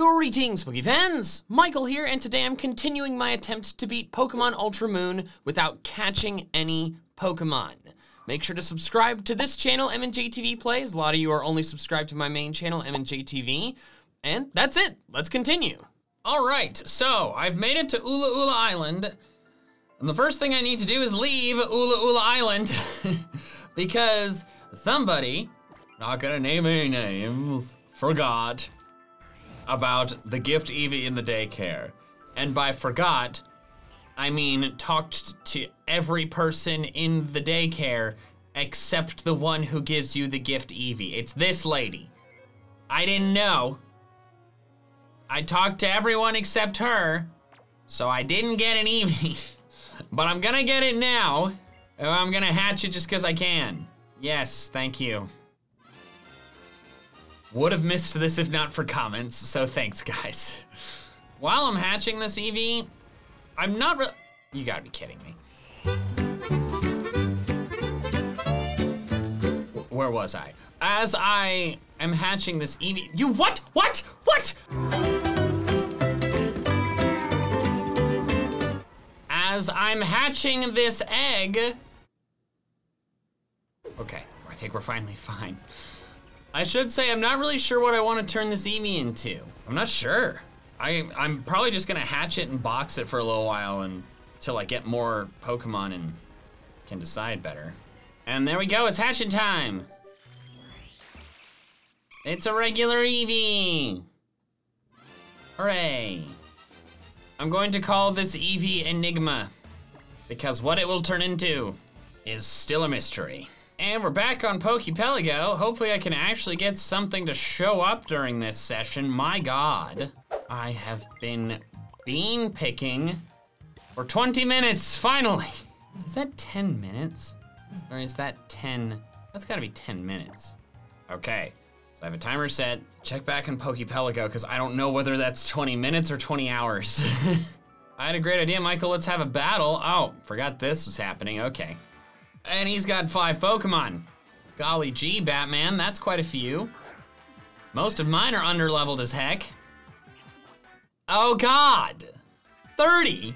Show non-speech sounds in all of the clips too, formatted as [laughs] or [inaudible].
Greetings, Spooky fans! Michael here, and today I'm continuing my attempt to beat Pokemon Ultra Moon without catching any Pokemon. Make sure to subscribe to this channel, MandJTV Plays. A lot of you are only subscribed to my main channel, MandJTV. And that's it. Let's continue. All right, so I've made it to Ula Ula Island. And the first thing I need to do is leave Ula Ula Island [laughs] because somebody, not gonna name any names, forgot about the gift Eevee in the daycare. And by forgot, I mean talked to every person in the daycare except the one who gives you the gift Eevee. It's this lady. I didn't know. I talked to everyone except her, so I didn't get an Eevee. [laughs] but I'm gonna get it now. Oh, I'm gonna hatch it just because I can. Yes, thank you. Would have missed this if not for comments, so thanks, guys. While I'm hatching this Eevee, I'm not re- You gotta be kidding me. Where was I? As I am hatching this Eevee- You what? What? What? As I'm hatching this egg- Okay, I think we're finally fine. I should say I'm not really sure what I want to turn this Eevee into. I'm not sure. I, I'm probably just gonna hatch it and box it for a little while until I get more Pokemon and can decide better. And there we go, it's hatching time. It's a regular Eevee. Hooray. I'm going to call this Eevee Enigma because what it will turn into is still a mystery. And we're back on Pokepelago. Hopefully I can actually get something to show up during this session. My God. I have been bean picking for 20 minutes, finally. Is that 10 minutes? Or is that 10? That's gotta be 10 minutes. Okay, so I have a timer set. Check back on Pokepelago because I don't know whether that's 20 minutes or 20 hours. [laughs] I had a great idea, Michael. Let's have a battle. Oh, forgot this was happening. Okay. And he's got five Pokemon. Golly gee, Batman, that's quite a few. Most of mine are underleveled as heck. Oh God, 30?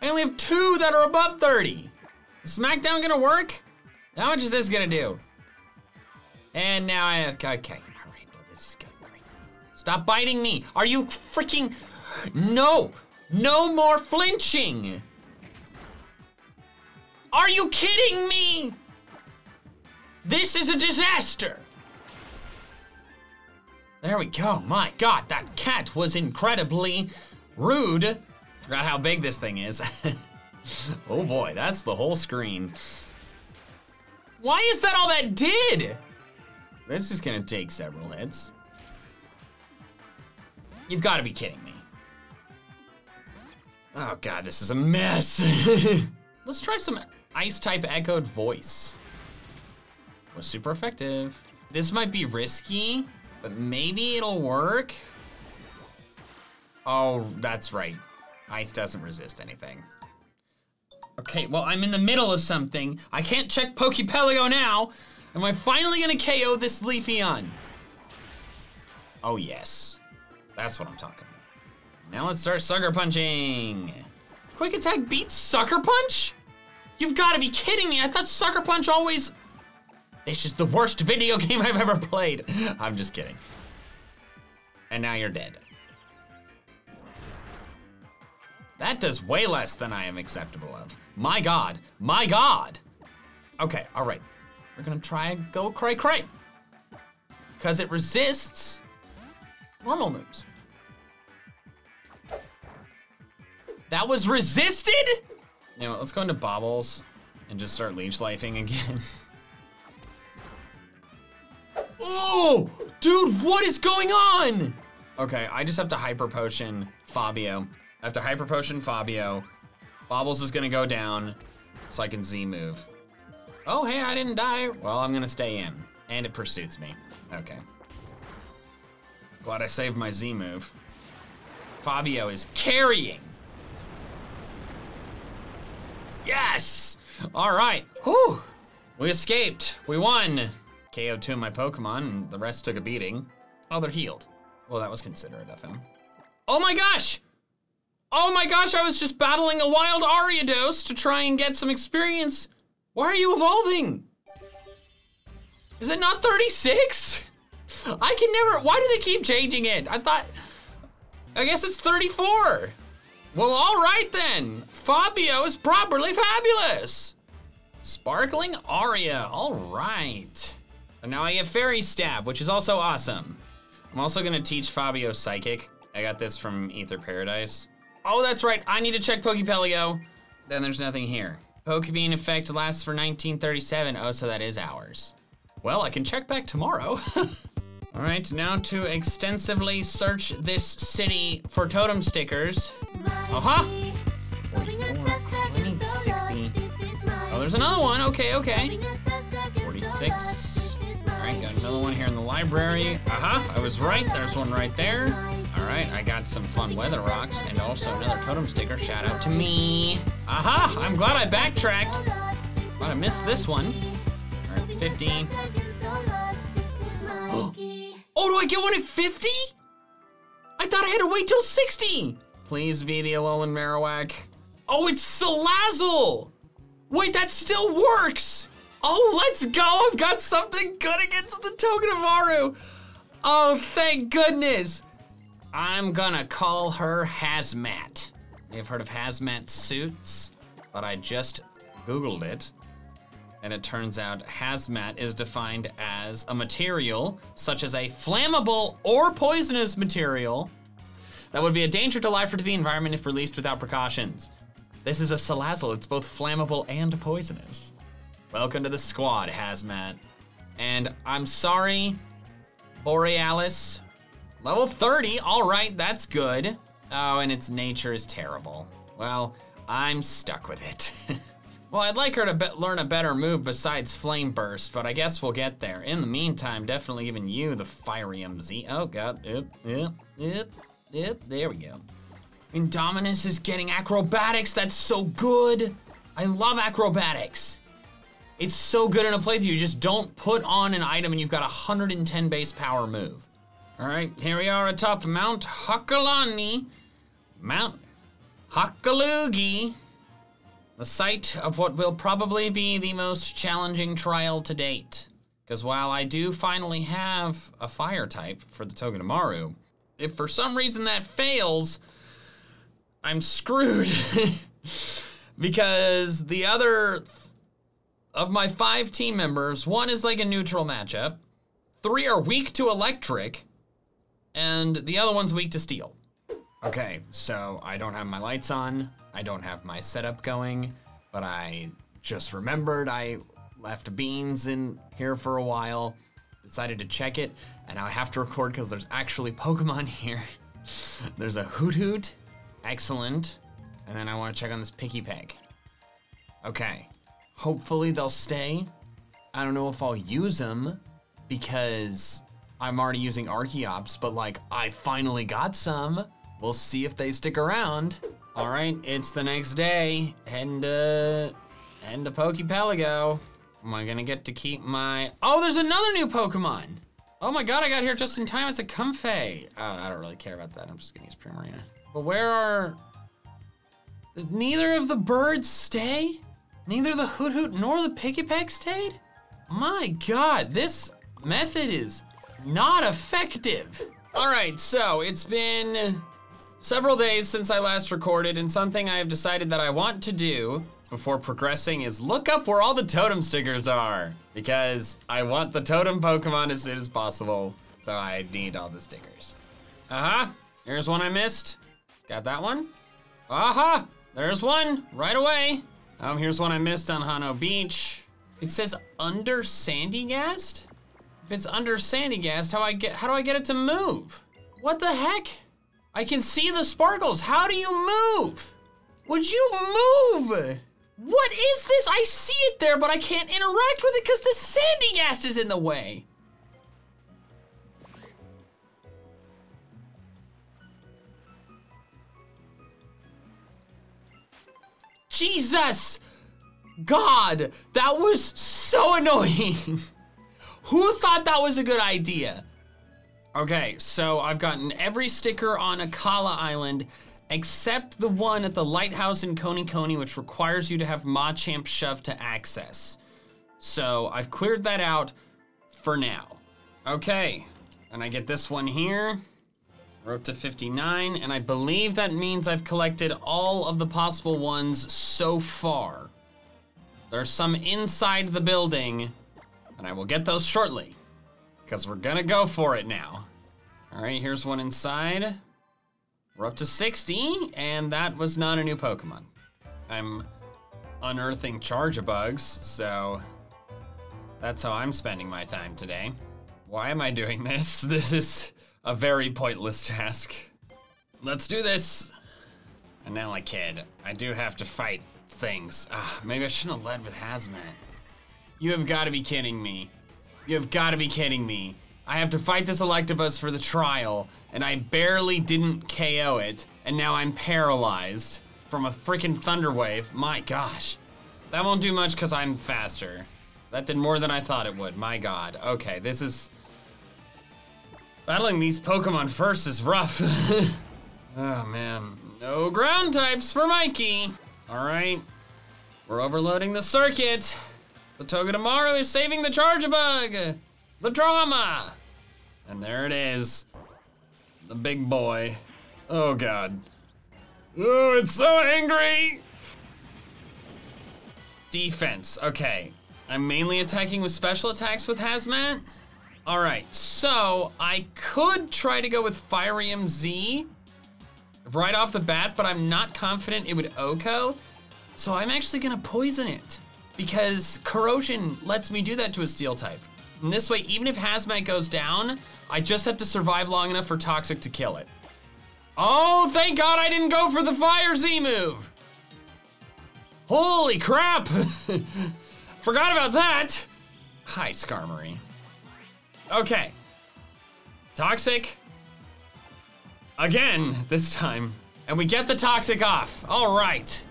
I only have two that are above 30. Is SmackDown gonna work? How much is this gonna do? And now I, have. okay, all right, well, this is going great. Stop biting me. Are you freaking, no, no more flinching. Are you kidding me? This is a disaster. There we go. My God, that cat was incredibly rude. Forgot how big this thing is. [laughs] oh boy, that's the whole screen. Why is that all that did? This is gonna take several hits. You've gotta be kidding me. Oh God, this is a mess. [laughs] Let's try some ice type echoed voice. Was super effective. This might be risky, but maybe it'll work. Oh, that's right. Ice doesn't resist anything. Okay, well, I'm in the middle of something. I can't check Pokepelago now. Am I finally gonna KO this Leafeon? Oh, yes. That's what I'm talking about. Now let's start Sucker Punching. Quick Attack beats Sucker Punch? You've gotta be kidding me. I thought Sucker Punch always... This is the worst video [laughs] game I've ever played. I'm just kidding. And now you're dead. That does way less than I am acceptable of. My God, my God. Okay, all right. We're gonna try and go cray cray. Because it resists normal moves. That was resisted? You know, let's go into Bobbles and just start leech lifing again. [laughs] oh, dude, what is going on? Okay, I just have to hyper potion Fabio. I have to hyper potion Fabio. Bobbles is gonna go down so I can Z move. Oh, hey, I didn't die. Well, I'm gonna stay in. And it pursues me. Okay. Glad I saved my Z move. Fabio is carrying. Yes! All right. Whew. We escaped. We won. KO'd two of my Pokemon, and the rest took a beating. Oh, they're healed. Well, that was considerate of him. Oh my gosh! Oh my gosh, I was just battling a wild Ariados to try and get some experience. Why are you evolving? Is it not 36? I can never, why do they keep changing it? I thought, I guess it's 34. Well, all right then. Fabio is properly fabulous. Sparkling Aria, all right. And now I get Fairy Stab, which is also awesome. I'm also gonna teach Fabio Psychic. I got this from Aether Paradise. Oh, that's right, I need to check Pokepelago. Then there's nothing here. Pokebean effect lasts for 1937. Oh, so that is hours. Well, I can check back tomorrow. [laughs] All right, now to extensively search this city for totem stickers. Uh-huh. 44. I need 60. Oh, there's another one. Okay, okay. 46. All right, got another one here in the library. Uh-huh, I was right. There's one right there. All right, I got some fun weather rocks and also another totem sticker. Shout out to me. Aha, I'm glad I backtracked. Glad I missed this one. All right, 50. [gasps] Oh, do I get one at 50? I thought I had to wait till 60. Please be the Alolan Marowak. Oh, it's Salazzle. Wait, that still works. Oh, let's go. I've got something good against the Togedemaru. Oh, thank goodness. I'm gonna call her Hazmat. You've heard of hazmat suits, but I just Googled it. And it turns out hazmat is defined as a material, such as a flammable or poisonous material, that would be a danger to life or to the environment if released without precautions. This is a Salazzle, it's both flammable and poisonous. Welcome to the squad, hazmat. And I'm sorry, Borealis. Level 30, all right, that's good. Oh, and its nature is terrible. Well, I'm stuck with it. [laughs] Well, I'd like her to be- learn a better move besides Flame Burst, but I guess we'll get there. In the meantime, definitely giving you the Firium Z. Oh, God. Yep, yep, yep, yep. There we go. Indominus is getting acrobatics. That's so good. I love acrobatics. It's so good in a playthrough. You just don't put on an item and you've got a 110 base power move. All right, here we are atop Mount Hokulani. Mount Hokulani the site of what will probably be the most challenging trial to date. Because while I do finally have a fire type for the Togedemaru, if for some reason that fails, I'm screwed. [laughs] because the other of my five team members, one is like a neutral matchup, three are weak to electric, and the other one's weak to steel. Okay, so I don't have my lights on. I don't have my setup going, but I just remembered I left beans in here for a while, decided to check it, and I have to record because there's actually Pokemon [laughs] here. there's a Hoothoot. excellent, and then I want to check on this Pikipek. Okay, hopefully they'll stay. I don't know if I'll use them because I'm already using Archeops, but like I finally got some. We'll see if they stick around. All right, it's the next day. Heading to, heading to Pokepelago. Am I gonna get to keep my, oh, there's another new Pokemon. Oh my God, I got here just in time. It's a Comfey. Oh, uh, I don't really care about that. I'm just gonna use Primarina. But where are, neither of the birds stay? Neither the Hoothoot nor the Pikipek stayed? My God, this method is not effective. All right, so it's been several days since I last recorded, and something I have decided that I want to do before progressing is look up where all the totem stickers are, because I want the totem Pokemon as soon as possible, so I need all the stickers. Uh-huh, here's one I missed. Got that one? Aha, there's one, right away. Um, here's one I missed on Hano Beach. It says under Sandygast? If it's under Sandygast, how I get how do I get it to move? What the heck? I can see the sparkles. How do you move? Would you move? What is this? I see it there, but I can't interact with it because the Sandygast is in the way. Jesus! God, that was so [laughs] annoying. Who thought that was a good idea? Okay, so I've gotten every sticker on Akala Island except the one at the lighthouse in Konikoni, which requires you to have Machamp Shove to access. So I've cleared that out for now. Okay, and I get this one here. We're up to 59, and I believe that means I've collected all of the possible ones so far. There's some inside the building, and I will get those shortly, because we're gonna go for it now. All right, here's one inside. We're up to 60, and that was not a new Pokemon. I'm unearthing Charjabugs, so that's how I'm spending my time today. Why am I doing this? [laughs] This is a very pointless task. Let's do this. And now, like kid, I do have to fight things. Ah, maybe I shouldn't have led with Hazmat. You have got to be kidding me. You have got to be kidding me. I have to fight this Electabuzz for the trial, and I barely didn't KO it, and now I'm paralyzed from a freaking Thunder Wave. My gosh. That won't do much because I'm faster. That did more than I thought it would. My god. Okay, this is... Battling these Pokemon first is rough. [laughs] oh, man. No ground types for Mikey. All right. We're overloading the circuit. The Togedemaru is saving the Charjabug. The drama. And there it is. The big boy. Oh, God. Oh, it's so angry. Defense. Okay. I'm mainly attacking with special attacks with Hazmat. All right, so I could try to go with Firium Z right off the bat, but I'm not confident it would OHKO. So I'm actually gonna poison it because corrosion lets me do that to a steel type. And this way, even if Hazmat goes down, I just have to survive long enough for Toxic to kill it. Oh, thank God I didn't go for the Fire Z move. Holy crap. [laughs] Forgot about that. Hi, Skarmory. Okay. Toxic. Again, this time. And we get the toxic off. All right.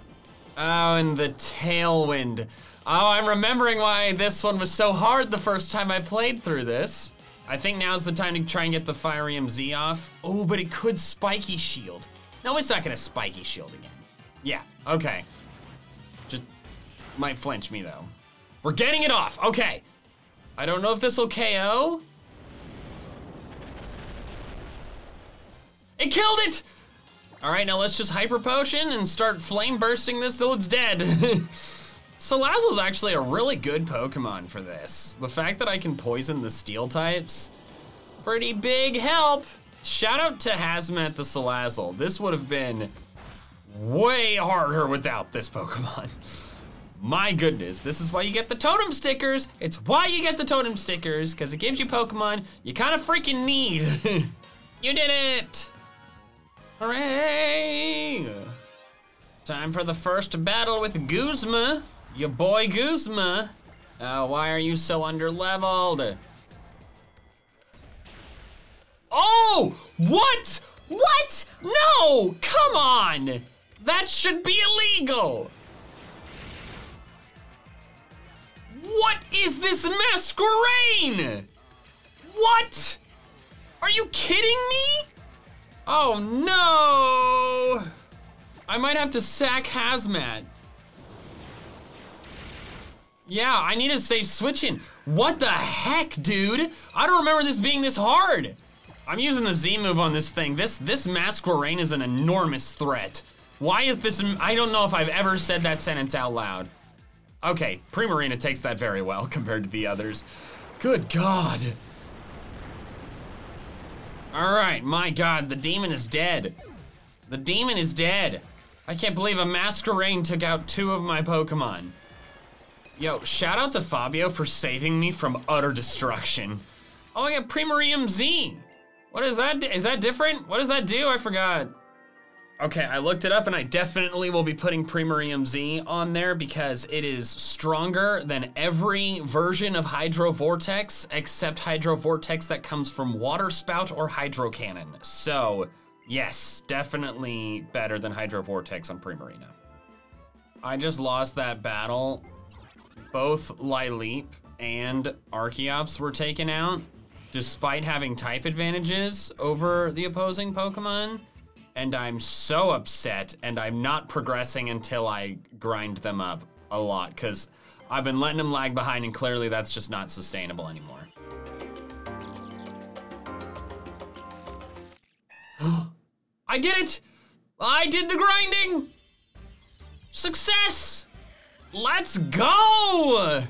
Oh, and the tailwind. Oh, I'm remembering why this one was so hard the first time I played through this. I think now's the time to try and get the Firium Z off. Oh, but it could Spiky Shield. No, it's not gonna Spiky Shield again. Yeah, okay. Just might flinch me though. We're getting it off, okay. I don't know if this will KO. It killed it! All right, now let's just Hyper Potion and start flame bursting this till it's dead. [laughs] Salazzle's actually a really good Pokemon for this. The fact that I can poison the steel types, pretty big help. Shout out to Hazmat the Salazzle. This would have been way harder without this Pokemon. [laughs] My goodness, this is why you get the totem stickers. It's why you get the totem stickers, because it gives you Pokemon you kind of freaking need. [laughs] you did it! Hooray! Time for the first battle with Guzma. Your boy Guzma. Uh, why are you so underleveled? Oh! What? What? No! Come on! That should be illegal! What is this Masquerain? What? Are you kidding me? Oh no! I might have to sack Hazmat. Yeah, I need to save switching. What the heck, dude? I don't remember this being this hard. I'm using the Z move on this thing. This this Masquerain is an enormous threat. Why is this, I don't know if I've ever said that sentence out loud. Okay, Primarina takes that very well [laughs] compared to the others. Good God. All right, my God, the demon is dead. The demon is dead. I can't believe a Masquerain took out two of my Pokemon. Yo, shout out to Fabio for saving me from utter destruction. Oh, I got Primarium Z. What is that? Is that different? What does that do? I forgot. Okay, I looked it up and I definitely will be putting Primarium Z on there because it is stronger than every version of Hydro Vortex except Hydro Vortex that comes from Water Spout or Hydro Cannon. So, yes, definitely better than Hydro Vortex on Primarina. I just lost that battle. Both Lileep and Archeops were taken out. despite having type advantages over the opposing Pokemon. And I'm so upset, and I'm not progressing until I grind them up a lot, because I've been letting them lag behind, and clearly that's just not sustainable anymore. [gasps] I did it! I did the grinding! Success! Let's go!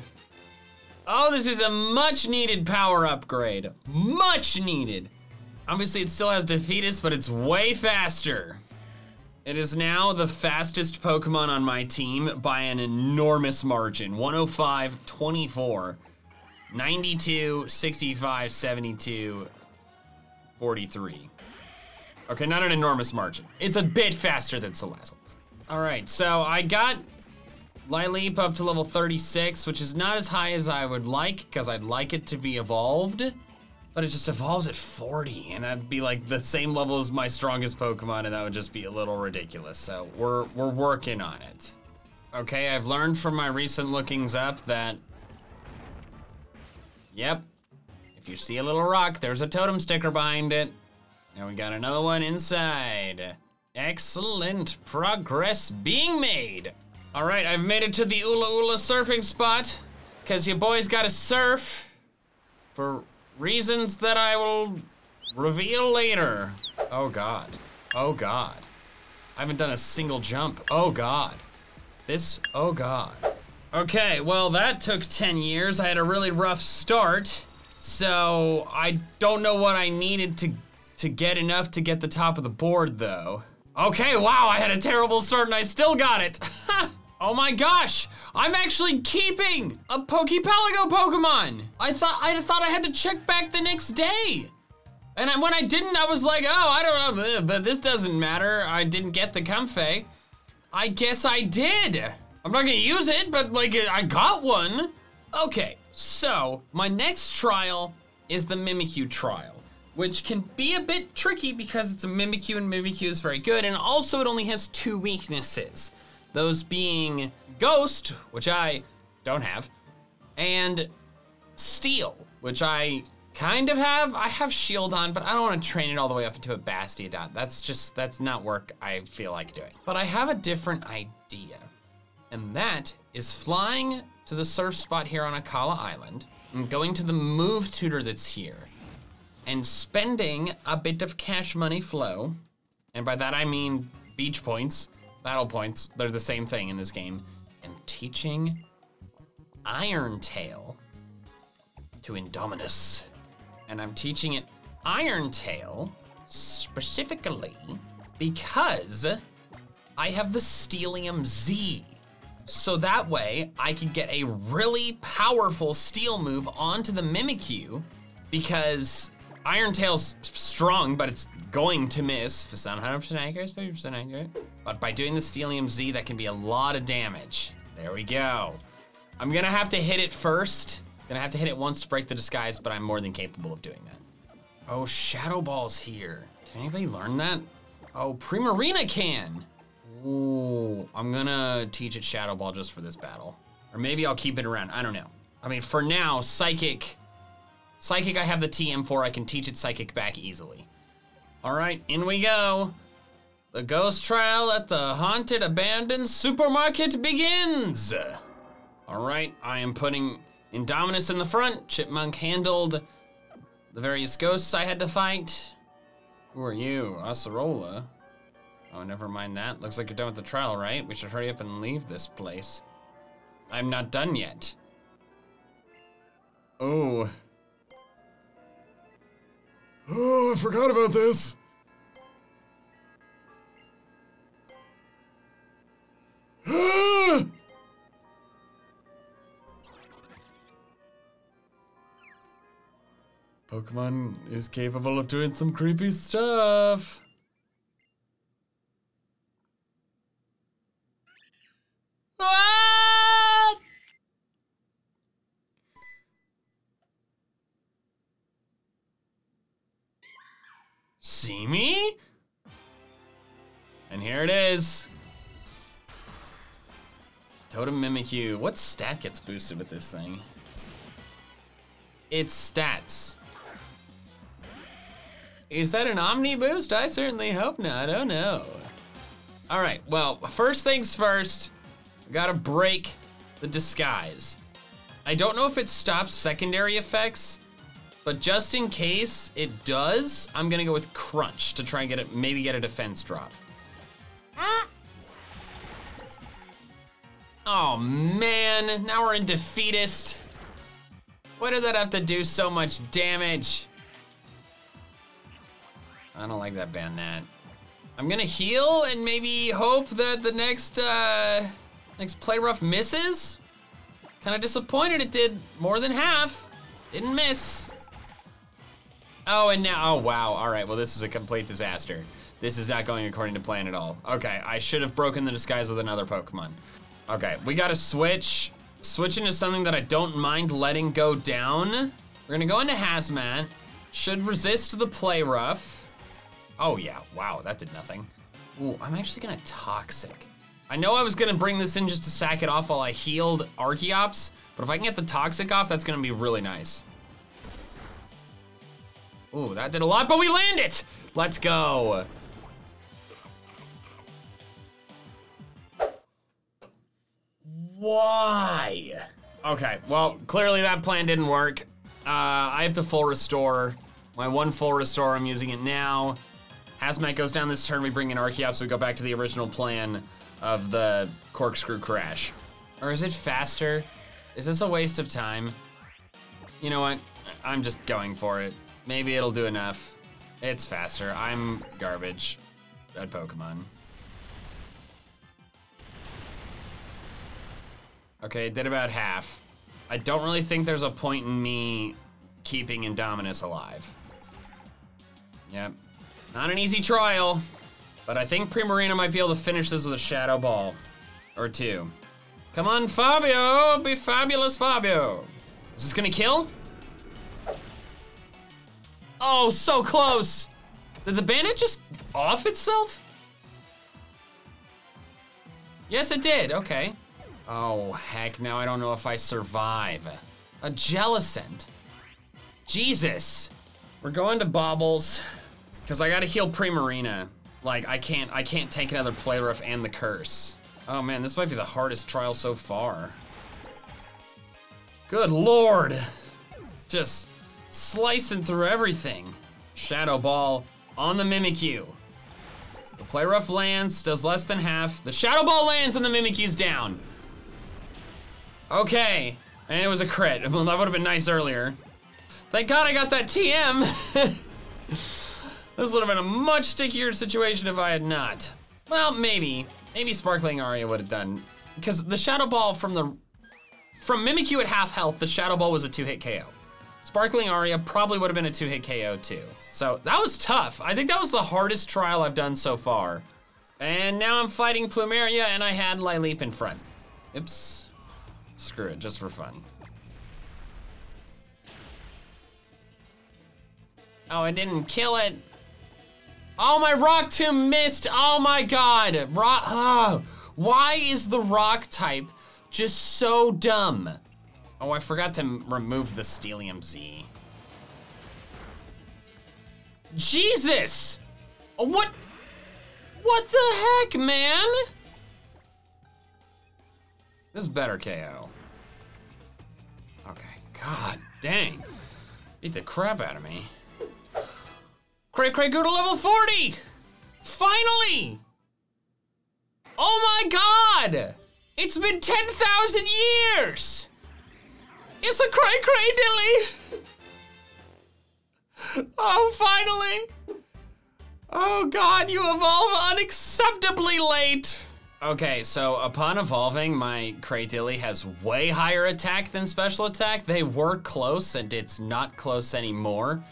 Oh, this is a much needed power upgrade. Much needed. Obviously, it still has Defeatist, but it's way faster. It is now the fastest Pokemon on my team by an enormous margin 105, 24, 92, 65, 72, 43. Okay, not an enormous margin. It's a bit faster than Salazzle. All right, so I got Lileep up to level 36, which is not as high as I would like, because I'd like it to be evolved, but it just evolves at 40, and that'd be like the same level as my strongest Pokemon, and that would just be a little ridiculous. So we're we're working on it. Okay, I've learned from my recent lookings up that, yep, if you see a little rock, there's a totem sticker behind it. Now we got another one inside. Excellent progress being made. All right, I've made it to the Ula Ula surfing spot because your boy's got to surf for reasons that I will reveal later. Oh God, oh God. I haven't done a single jump. Oh God. This, oh God. Okay, well that took 10 years. I had a really rough start. So I don't know what I needed to to get enough to get the top of the board though. Okay, wow, I had a terrible start and I still got it. [laughs] oh my gosh, I'm actually keeping a Pokepelago Pokemon. I thought I thought I had to check back the next day. And when I didn't, I was like, oh, I don't know, but this doesn't matter. I didn't get the Comfey. I guess I did. I'm not gonna use it, but like, I got one. Okay, so my next trial is the Mimikyu trial which can be a bit tricky because it's a Mimikyu and Mimikyu is very good, and also it only has two weaknesses. Those being Ghost, which I don't have, and Steel, which I kind of have. I have Shieldon, but I don't want to train it all the way up into a Bastiodon. That's just, that's not work I feel like doing. But I have a different idea, and that is flying to the surf spot here on Akala Island, and going to the move tutor that's here, and spending a bit of cash money flow, and by that I mean beach points, battle points, they're the same thing in this game, and teaching Iron Tail to Indominus. And I'm teaching it Iron Tail specifically because I have the Steelium Z. So that way I can get a really powerful steel move onto the Mimikyu because Iron Tail's strong, but it's going to miss. Not 100% accurate, 50% accurate. But by doing the Steelium Z, that can be a lot of damage. There we go. I'm gonna have to hit it first. Gonna have to hit it once to break the disguise, but I'm more than capable of doing that. Oh, Shadow Ball's here. Can anybody learn that? Oh, Primarina can. Ooh, I'm gonna teach it Shadow Ball just for this battle. Or maybe I'll keep it around, I don't know. I mean, for now, Psychic Psychic, I have the TM for. I can teach it Psychic back easily. All right, in we go. The ghost trial at the haunted abandoned supermarket begins. All right, I am putting Indominus in the front. Chipmunk handled the various ghosts I had to fight. Who are you? Acerola? Oh, never mind that. Looks like you're done with the trial, right? We should hurry up and leave this place. I'm not done yet. Oh. Oh, I forgot about this. [gasps] Pokemon is capable of doing some creepy stuff. Ah! See me? And here it is. Totem Mimikyu. What stat gets boosted with this thing? Its stats. Is that an Omni boost? I certainly hope not. Oh no. All right, well, first things first, we gotta break the disguise. I don't know if it stops secondary effects, but just in case it does, I'm gonna go with Crunch to try and get it, maybe get a defense drop. Ah! Oh man, now we're in defeatist. Why did that have to do so much damage? I don't like that Banette. I'm gonna heal and maybe hope that the next uh, next play rough misses. Kind of disappointed it did more than half. Didn't miss. Oh, and now, oh wow, all right, well this is a complete disaster. This is not going according to plan at all. Okay, I should have broken the disguise with another Pokemon. Okay, we gotta switch. Switch into something that I don't mind letting go down. We're gonna go into Hazmat. Should resist the Play Rough. Oh yeah, wow, that did nothing. Ooh, I'm actually gonna Toxic. I know I was gonna bring this in just to sack it off while I healed Archeops, but if I can get the Toxic off, that's gonna be really nice. Ooh, that did a lot, but we land it! Let's go. Why? Okay, well, clearly that plan didn't work. Uh, I have to full restore. My one full restore, I'm using it now. Hazmat goes down this turn, we bring in Archeops, we go back to the original plan of the corkscrew crash. Or is it faster? Is this a waste of time? You know what? I'm just going for it. Maybe it'll do enough. It's faster. I'm garbage at Pokemon. Okay, it did about half. I don't really think there's a point in me keeping Indominus alive. Yep. Not an easy trial, but I think Primarina might be able to finish this with a Shadow Ball. Or two. Come on, Fabio! Be fabulous, Fabio! Is this gonna kill? Oh, so close! Did the Banette just off itself? Yes, it did, okay. Oh, heck, now I don't know if I survive. A Jellicent. Jesus. We're going to Baubles, because I gotta heal Primarina. Like, I can't, I can't take another Play Rough and the Curse. Oh man, this might be the hardest trial so far. Good lord. Just slicing through everything. Shadow Ball on the Mimikyu. The Play Rough lands, does less than half. The Shadow Ball lands and the Mimikyu's down. Okay, and it was a crit. [laughs] Well, that would have been nice earlier. Thank God I got that TM. [laughs] this would have been a much stickier situation if I had not. Well, maybe. Maybe Sparkling Aria would have done. Because the Shadow Ball from the... From Mimikyu at half health, the Shadow Ball was a two-hit KO. Sparkling Aria probably would have been a two-hit KO too. So that was tough. I think that was the hardest trial I've done so far. And now I'm fighting Plumeria and I had Lileep in front. Oops. Screw it, just for fun. Oh, I didn't kill it. Oh, my rock tomb missed. Oh my god. Rock. Oh, why is the rock type just so dumb? Oh, I forgot to remove the Steelium Z. Jesus! What? What the heck, man? This is better KO. Okay, god dang. Beat the crap out of me. Cray Cray grew to level 40! Finally! Oh my god! It's been 10,000 years! It's a Cray Cray Dilly! Oh, finally! Oh god, you evolve unacceptably late! Okay, so upon evolving, my Cradily has way higher attack than special attack. They were close, and it's not close anymore.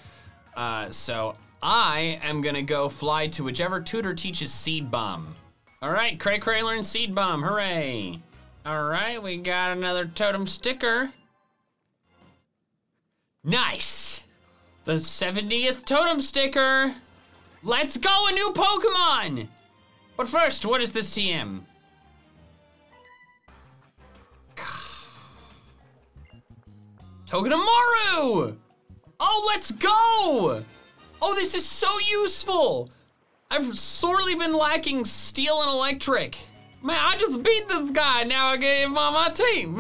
Uh, so I am gonna go fly to whichever tutor teaches Seed Bomb. All right, Cray Cray learns Seed Bomb, hooray. All right, we got another totem sticker. Nice. The 70th totem sticker. Let's go, a new Pokemon. But first, what is this TM? [sighs] Togedemaru! Oh, let's go! Oh, this is so useful! I've sorely been lacking steel and electric. Man, I just beat this guy, now I get him on my team.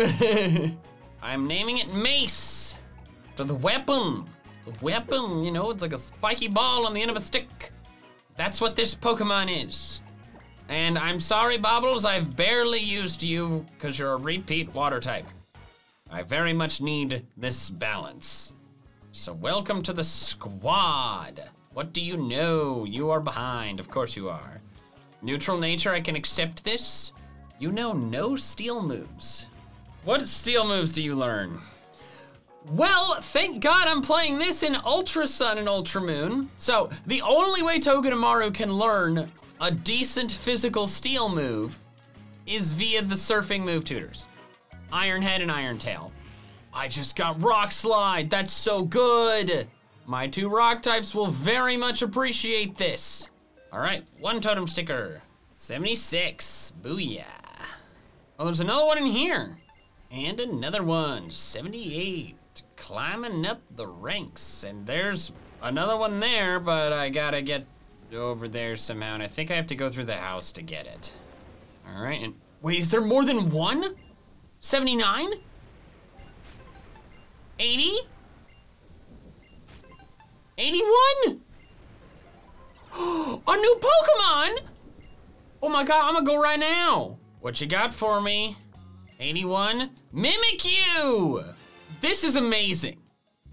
[laughs] I'm naming it Mace. To the weapon. The weapon, you know, it's like a spiky ball on the end of a stick. That's what this Pokemon is. And I'm sorry, Bobbles, I've barely used you because you're a repeat water type. I very much need this balance. So welcome to the squad. What do you know? You are behind, of course you are. Neutral nature, I can accept this. You know no steel moves. What steel moves do you learn? Well, thank God I'm playing this in Ultra Sun and Ultra Moon. So, the only way Togedemaru can learn a decent physical steel move is via the surfing move tutors. Iron Head and Iron Tail. I just got Rock Slide, that's so good! My two rock types will very much appreciate this. All right, one totem sticker. 76, booyah. Oh, there's another one in here. And another one, 78. Climbing up the ranks. And there's another one there, but I gotta get over there somehow. And I think I have to go through the house to get it. All right, and wait, is there more than one? 79? 80? 81? A new Pokemon? Oh my god, I'm gonna go right now. What you got for me? 81? Mimikyu! This is amazing.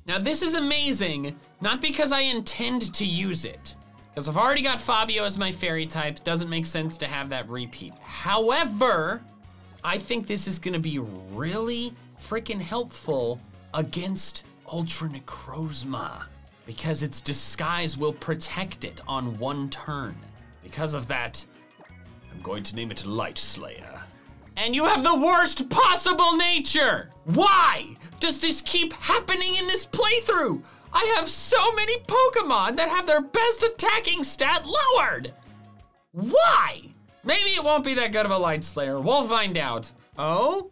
Now this is amazing, not because I intend to use it. Because I've already got Fabio as my fairy type, doesn't make sense to have that repeat. However, I think this is gonna be really freaking helpful against Ultra Necrozma because its disguise will protect it on one turn. Because of that, I'm going to name it Light Slayer. And you have the worst possible nature! Why does this keep happening in this playthrough? I have so many Pokemon that have their best attacking stat lowered! Why? Maybe it won't be that good of a Light Slayer. We'll find out. Oh?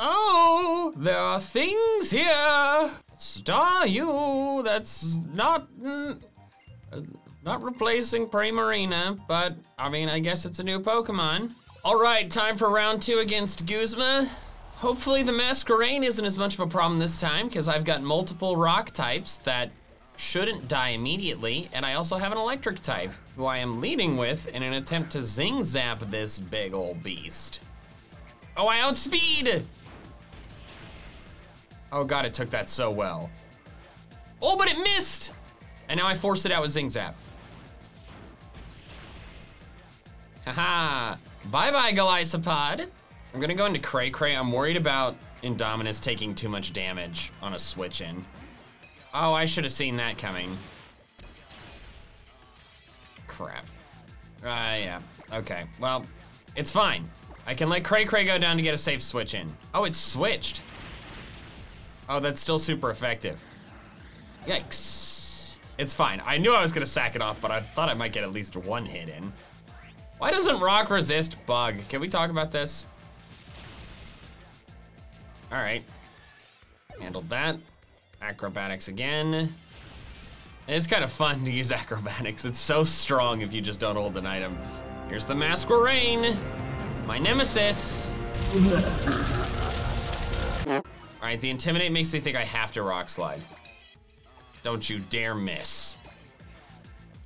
Oh, there are things here. Staryu, that's not, mm, not replacing Primarina, but I mean, I guess it's a new Pokemon. All right, time for round two against Guzma. Hopefully the Masquerain isn't as much of a problem this time because I've got multiple rock types that shouldn't die immediately, and I also have an electric type, who I am leading with in an attempt to zing zap this big old beast. Oh, I outspeed! Oh god, it took that so well. Oh, but it missed! And now I forced it out with Zing Zap. Haha. Bye-bye, Golisopod. I'm gonna go into Cray Cray. I'm worried about Indominus taking too much damage on a switch in. Oh, I should have seen that coming. Crap. Uh, yeah. Okay, well, it's fine. I can let Cray Cray go down to get a safe switch in. Oh, it's switched. Oh, that's still super effective. Yikes. It's fine. I knew I was gonna sack it off, but I thought I might get at least one hit in. Why doesn't rock resist bug? Can we talk about this? All right. Handled that. Acrobatics again. It's kind of fun to use [laughs] acrobatics. It's so strong if you just don't hold an item. Here's the Masquerain, my nemesis. All right, the Intimidate makes me think I have to Rock Slide. Don't you dare miss.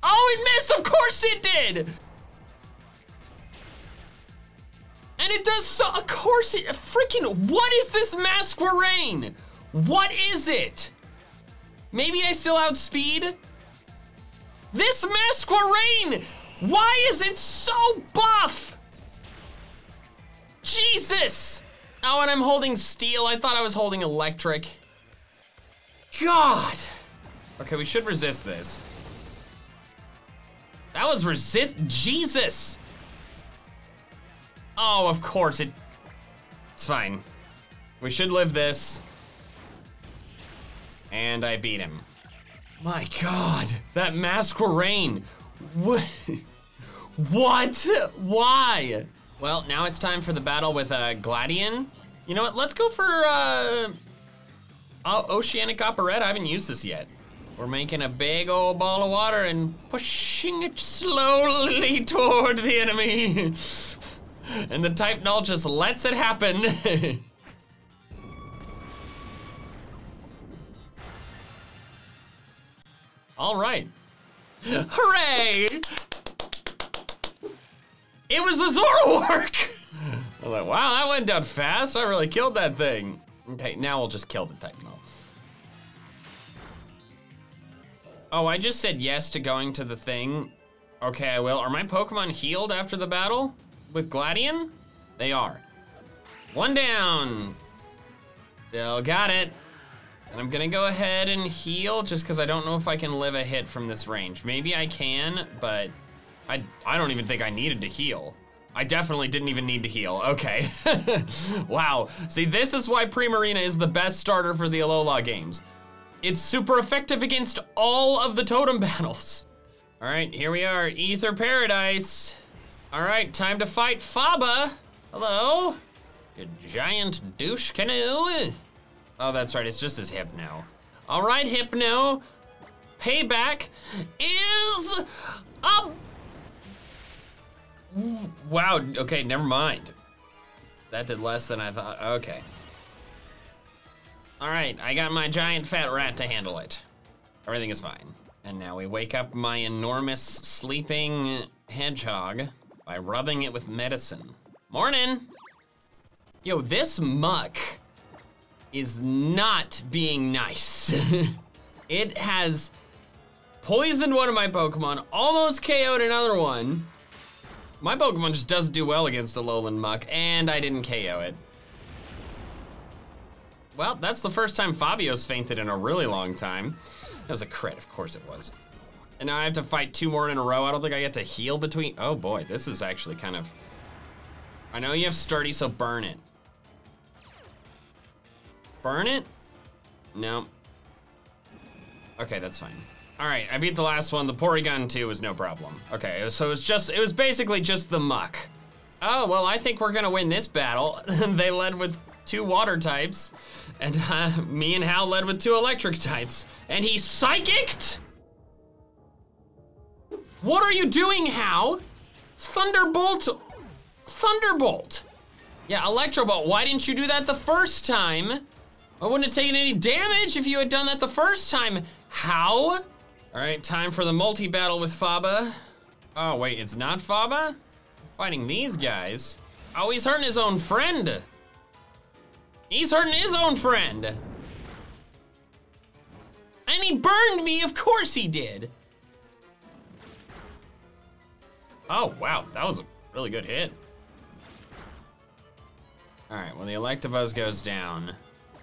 Oh, it missed! Of course it did! And it does so, of course it, freaking, what is this Masquerain? What is it? Maybe I still outspeed? This Masquerain, why is it so buff? Jesus! Oh, and I'm holding steel. I thought I was holding electric. God. Okay, we should resist this. That was resist, Jesus. Oh, of course, it, it's fine. We should live this. And I beat him. My God, that Masquerain. What? [laughs] What? Why? Well, now it's time for the battle with uh, Gladion. You know what? Let's go for uh, Oceanic Operetta. I haven't used this yet. We're making a big old ball of water and pushing it slowly [laughs] toward the enemy. [laughs] and the Type Null just lets it happen. [laughs] All right. Hooray! It was the Zoroark! [laughs] I was like, wow, that went down fast. I really killed that thing. Okay, now we'll just kill the Titan Null. Oh, I just said yes to going to the thing. Okay, I will. Are my Pokemon healed after the battle with Gladion? They are. One down. Still got it. And I'm gonna go ahead and heal just because I don't know if I can live a hit from this range. Maybe I can, but I, I don't even think I needed to heal. I definitely didn't even need to heal. Okay. [laughs] wow. See, this is why Primarina is the best starter for the Alola games. It's super effective against all of the totem [laughs] battles. All right, here we are, Aether Paradise. All right, time to fight Faba. Hello, you giant douche canoe. Oh, that's right, it's just his Hypno. All right, Hypno, payback is a... Wow, okay, never mind. That did less than I thought, okay. All right, I got my giant fat rat to handle it. Everything is fine. And now we wake up my enormous sleeping hedgehog by rubbing it with medicine. Morning! Yo, this Muk is not being nice. [laughs] it has poisoned one of my Pokemon, almost KO'd another one. My Pokemon just doesn't do well against a Alolan Muk, and I didn't KO it. Well, that's the first time Fabio's fainted in a really long time. That was a crit, of course it was. And now I have to fight two more in a row. I don't think I get to heal between. Oh boy, this is actually kind of. I know you have sturdy, so burn it. Burn it? No. Okay, that's fine. All right, I beat the last one. The Porygon 2 was no problem. Okay, so it was just, it was basically just the Muk. Oh, well, I think we're gonna win this battle. [laughs] they led with two water types, and uh, me and Hal led with two electric types. And he psychicked? What are you doing, Hal? Thunderbolt, Thunderbolt. Yeah, Electro Ball, why didn't you do that the first time? I wouldn't have taken any damage if you had done that the first time. How? All right, time for the multi-battle with Faba. Oh, wait, it's not Faba? Fighting these guys. Oh, he's hurting his own friend. He's hurting his own friend. And he burned me, of course he did. Oh, wow, that was a really good hit. All right, well, the Electabuzz goes down.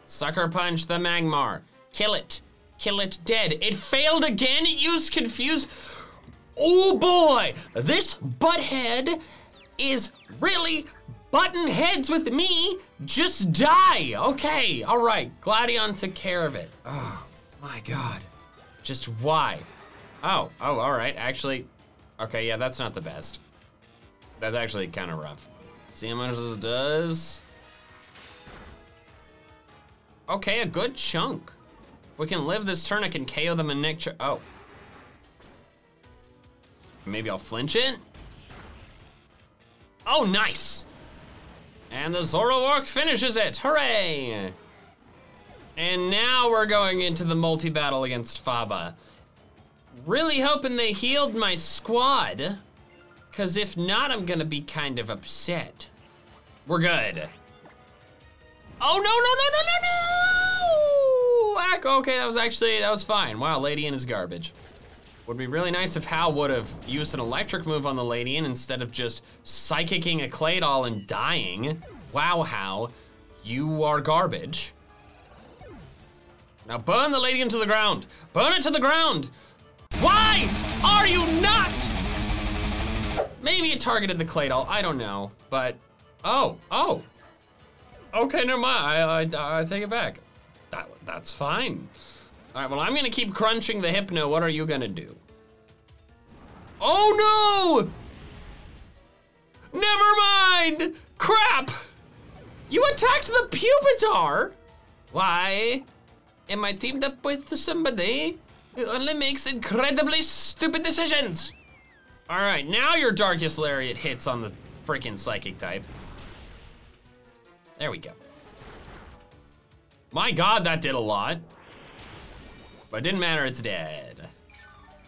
Sucker Punch the Magmar. Kill it. Kill it dead. It failed again. It used Confuse. Oh boy, this butthead is really button heads with me. Just die. Okay, all right. Gladion took care of it. Oh my God. Just why? Oh, oh, all right. Actually, okay, yeah, that's not the best. That's actually kind of rough. See how much this does. Okay, a good chunk. If we can live this turn, I can KO them in next Oh. Maybe I'll flinch it? Oh, nice! And the Zoroark finishes it, hooray! And now we're going into the multi-battle against Faba. Really hoping they healed my squad, because if not, I'm gonna be kind of upset. We're good. Oh, no, no, no, no, no, no! Okay, that was actually, that was fine. Wow, Ladian is garbage. Would be really nice if Hal would have used an electric move on the Ladian instead of just psychicking a Claydol and dying. Wow, Hal, you are garbage. Now burn the Ladian to the ground. Burn it to the ground. Why are you not? Maybe it targeted the Claydol. I don't know, but, oh, oh, Okay, never mind. I, I, I take it back. That, that's fine. All right, well, I'm gonna keep crunching the Hypno. What are you gonna do? Oh no! Never mind! Crap! You attacked the Pupitar! Why? Am I teamed up with somebody? It only makes incredibly stupid decisions. All right, now your Darkest Lariat hits on the freaking Psychic type. There we go. My god, that did a lot. But it didn't matter, it's dead.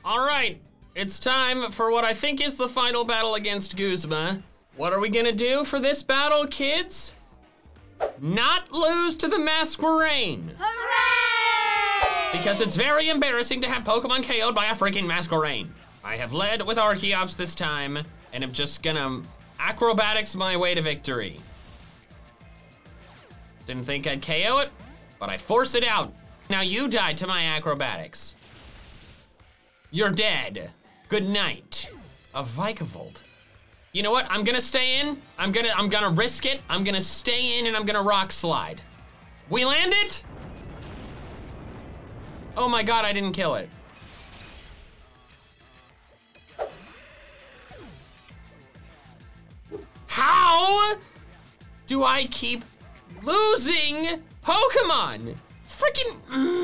All right, it's time for what I think is the final battle against Guzma. What are we gonna do for this battle, kids? Not lose to the Masquerain. Hooray! Because it's very embarrassing to have Pokemon KO'd by a freaking Masquerain. I have led with Archeops this time, and I'm just gonna acrobatics my way to victory. Didn't think I'd KO it, but I force it out. Now you died to my acrobatics. You're dead. Good night. A Vikavolt. You know what? I'm gonna stay in. I'm gonna I'm gonna risk it. I'm gonna stay in and I'm gonna rock slide. We land it? Oh my god, I didn't kill it. How do I keep losing Pokemon? Freaking. Mm.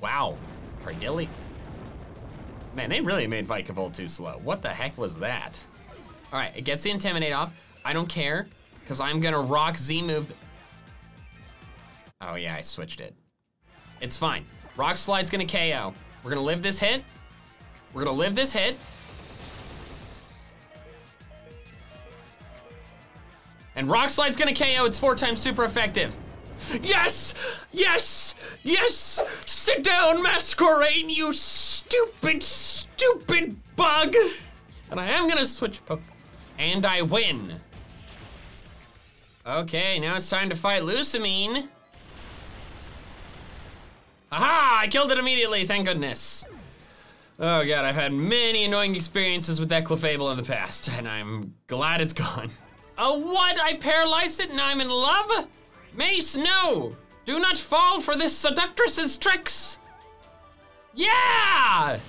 Wow. Pardilly. Man, they really made Vikavolt too slow. What the heck was that? All right, it gets the Intimidate off. I don't care, because I'm gonna rock Z move. Oh yeah, I switched it. It's fine. Rock Slide's gonna KO. We're gonna live this hit. We're gonna live this hit. And Rock Slide's gonna KO, it's four times super effective. Yes! Yes! Yes! Sit down, Masquerain, you stupid, stupid bug! And I am gonna switch poke. And I win. Okay, now it's time to fight Lusamine. Aha! I killed it immediately, thank goodness. Oh god, I've had many annoying experiences with that Clefable in the past, and I'm glad it's gone. [laughs] Oh, what? I paralyzed it and I'm in love? Mace, no! Do not fall for this seductress's tricks! Yeah!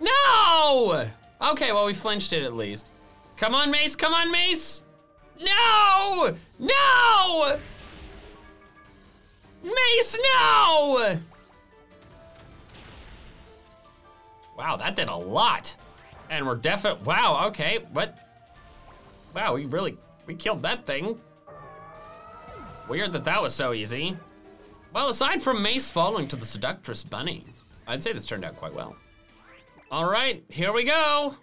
No! Okay, well, we flinched it at least. Come on, Mace, come on, Mace! No! No! Mace, no! Wow, that did a lot. And we're definite, wow, okay, what? Wow, we really, we killed that thing. Weird that that was so easy. Well, aside from Mace falling to the seductress bunny, I'd say this turned out quite well. All right, here we go.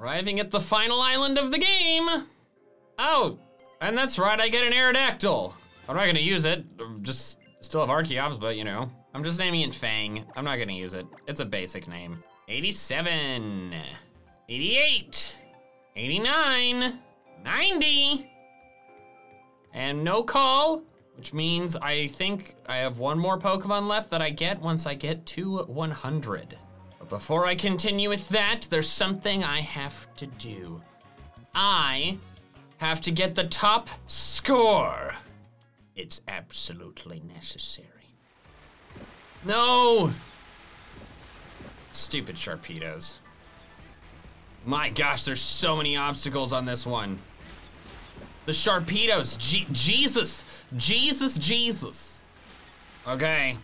Arriving at the final island of the game. Oh, and that's right, I get an Aerodactyl. I'm not gonna use it, just still have Archeops, but you know. I'm just naming it Fang. I'm not gonna use it. It's a basic name. 87, 88, 89, 90, and no call, which means I think I have one more Pokemon left that I get once I get to 100. But before I continue with that, there's something I have to do. I have to get the top score. It's absolutely necessary. No! Stupid Sharpedos. My gosh, there's so many obstacles on this one. The Sharpedos, Je Jesus, Jesus, Jesus. Okay.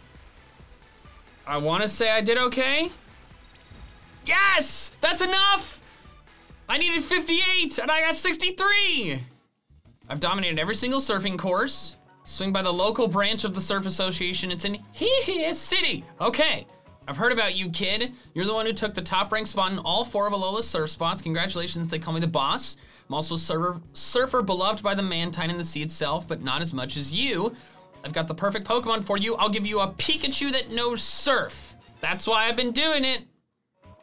I wanna say I did okay. Yes, that's enough. I needed 58 and I got 63. I've dominated every single surfing course. Swing by the local branch of the Surf Association. It's in Hee City. Okay. I've heard about you, kid. You're the one who took the top ranked spot in all four of Alola's surf spots. Congratulations, they call me the boss. I'm also a surfer, surfer beloved by the Mantine and the sea itself, but not as much as you. I've got the perfect Pokemon for you. I'll give you a Pikachu that knows surf. That's why I've been doing it.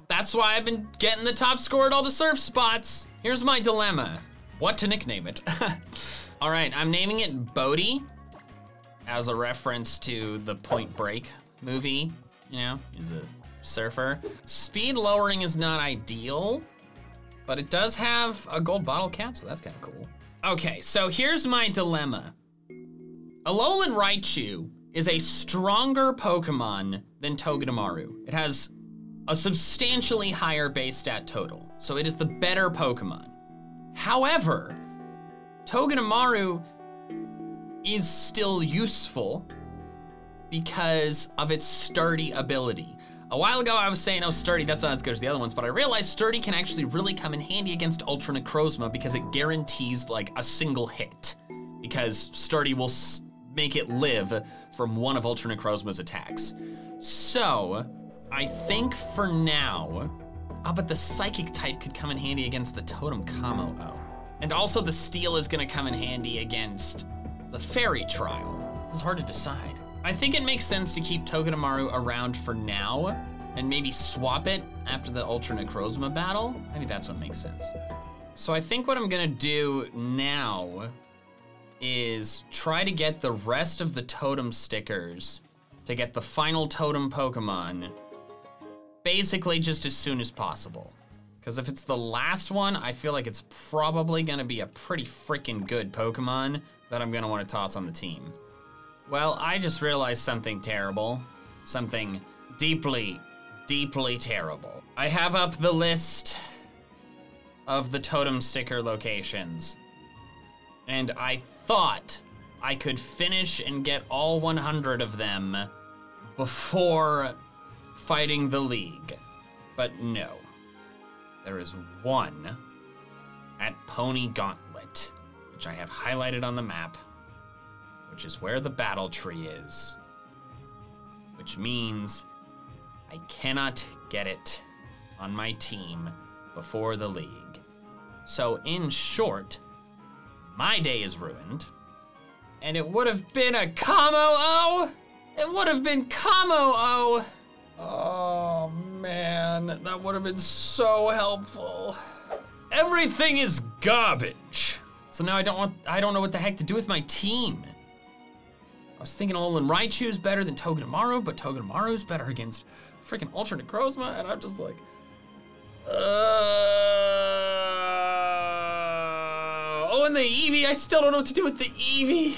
That's why I've been getting the top score at all the surf spots. Here's my dilemma. What to nickname it? [laughs] all right, I'm naming it Bodhi as a reference to the Point Break movie you know, he's a surfer. Speed lowering is not ideal, but it does have a gold bottle cap, so that's kind of cool. Okay, so here's my dilemma. Alolan Raichu is a stronger Pokemon than Togedemaru. It has a substantially higher base stat total, so it is the better Pokemon. However, Togedemaru is still useful because of its sturdy ability. A while ago, I was saying, oh, sturdy, that's not as good as the other ones, but I realized sturdy can actually really come in handy against Ultra Necrozma because it guarantees like a single hit. Because sturdy will make it live from one of Ultra Necrozma's attacks. So, I think for now, oh, but the Psychic type could come in handy against the Totem Kommo-o. And also the Steel is gonna come in handy against the Fairy Trial. This is hard to decide. I think it makes sense to keep Togedemaru around for now and maybe swap it after the Ultra Necrozma battle. Maybe that's what makes sense. So I think what I'm gonna do now is try to get the rest of the totem stickers to get the final totem Pokemon basically just as soon as possible. Because if it's the last one, I feel like it's probably gonna be a pretty freaking good Pokemon that I'm gonna wanna toss on the team. Well, I just realized something terrible. Something deeply, deeply terrible. I have up the list of the totem sticker locations. And I thought I could finish and get all 100 of them before fighting the League. But no. There is one at Poni Gauntlet, which I have highlighted on the map which is where the battle tree is. Which means I cannot get it on my team before the league. So, in short, my day is ruined. And it would have been a Kommo-o! It would have been Kommo-o! Oh man, that would have been so helpful. Everything is garbage. So now I don't want I don't know what the heck to do with my team. I was thinking Alolan Raichu is better than Togedemaru, but Togedemaru is better against freaking Ultra Necrozma, and I'm just like, uh... Oh, and the Eevee, I still don't know what to do with the Eevee.